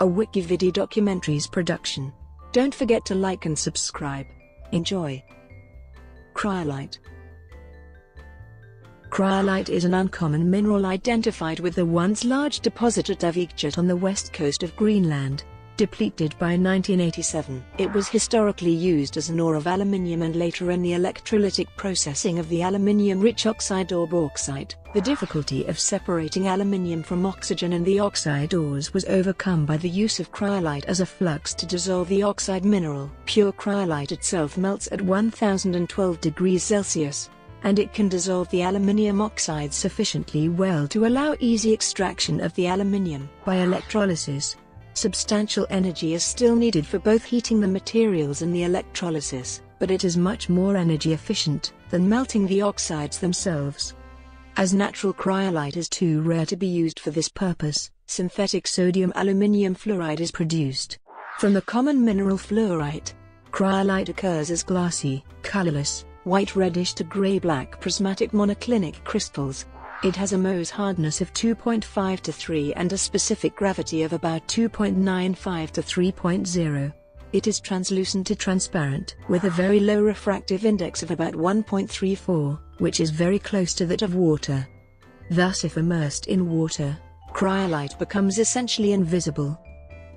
a Wikividi documentaries production. Don't forget to like and subscribe. Enjoy. Cryolite Cryolite is an uncommon mineral identified with the once large deposit at Ivigtût on the west coast of Greenland. Depleted by 1987, it was historically used as an ore of aluminium and later in the electrolytic processing of the aluminium-rich oxide ore bauxite. The difficulty of separating aluminium from oxygen in the oxide ores was overcome by the use of cryolite as a flux to dissolve the oxide mineral. Pure cryolite itself melts at 1012 degrees Celsius, and it can dissolve the aluminium oxide sufficiently well to allow easy extraction of the aluminium. By electrolysis, substantial energy is still needed for both heating the materials and the electrolysis, but it is much more energy efficient than melting the oxides themselves. As natural cryolite is too rare to be used for this purpose, synthetic sodium aluminium fluoride is produced. From the common mineral fluorite, cryolite occurs as glassy, colorless, white reddish to gray-black prismatic monoclinic crystals. It has a Mohs hardness of 2.5 to 3 and a specific gravity of about 2.95 to 3.0. It is translucent to transparent with a very low refractive index of about 1.34, which is very close to that of water. Thus if immersed in water, cryolite becomes essentially invisible.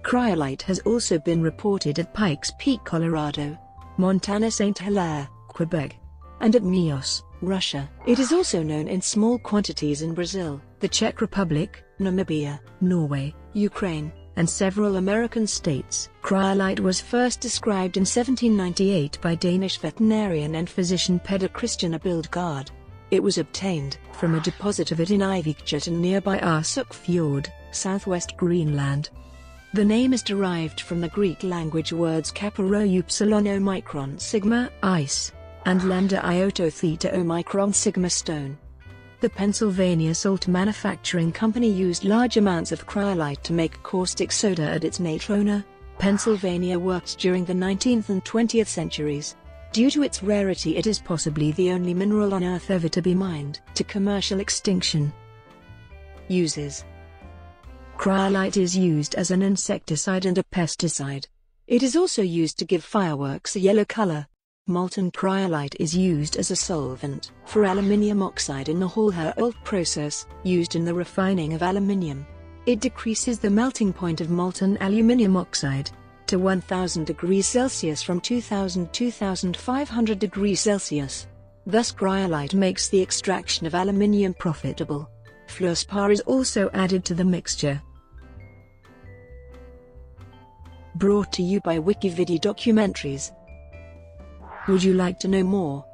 Cryolite has also been reported at Pikes Peak, Colorado, Montana St. Hilaire, Quebec, and at Miass, Russia. It is also known in small quantities in Brazil, the Czech Republic, Namibia, Norway, Ukraine, and several American states. Cryolite was first described in 1798 by Danish veterinarian and physician Peder Christian Abildgaard. It was obtained from a deposit of it in Ivigtût and nearby Arsuk Fjord, southwest Greenland. The name is derived from the Greek language words kappa rho upsilon omicron sigma ice and lambda iota theta omicron sigma stone. The Pennsylvania Salt Manufacturing Company used large amounts of cryolite to make caustic soda at its Natrona, Pennsylvania works during the 19th and 20th centuries. Due to its rarity it is possibly the only mineral on Earth ever to be mined to commercial extinction. Uses Cryolite is used as an insecticide and a pesticide. It is also used to give fireworks a yellow color. Molten cryolite is used as a solvent for aluminium oxide in the Hall-Héroult process, used in the refining of aluminium. It decreases the melting point of molten aluminium oxide to 1000 degrees Celsius from 2000-2500 degrees Celsius. Thus cryolite makes the extraction of aluminium profitable. Fluorspar is also added to the mixture. Brought to you by Wikividi Documentaries. Would you like to know more?